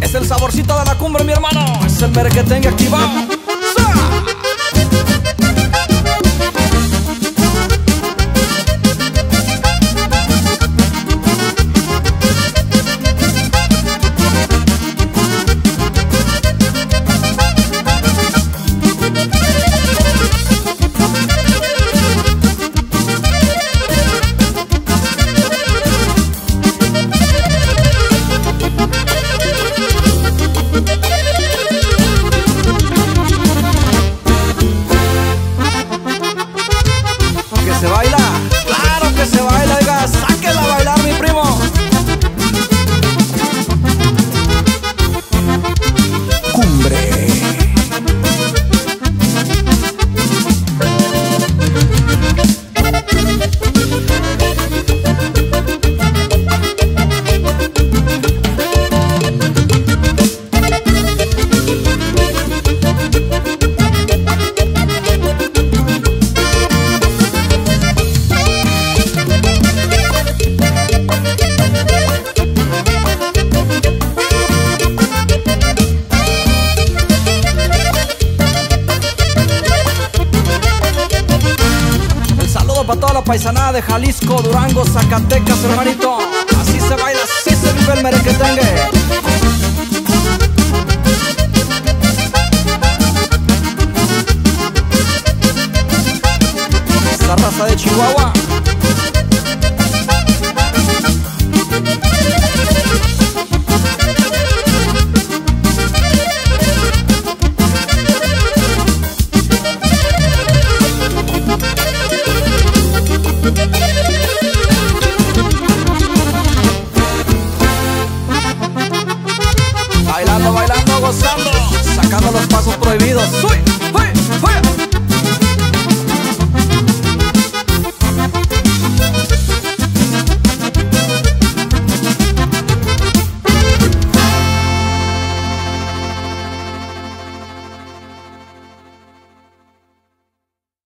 Es el saborcito de la cumbre, mi hermano. Es el merengue tenga activado. Para toda la paisanada de Jalisco, Durango, Zacatecas, hermanito. Así se baila, así se vive el merequetengue. Esa raza de Chihuahua pasos prohibidos. ¡Soy!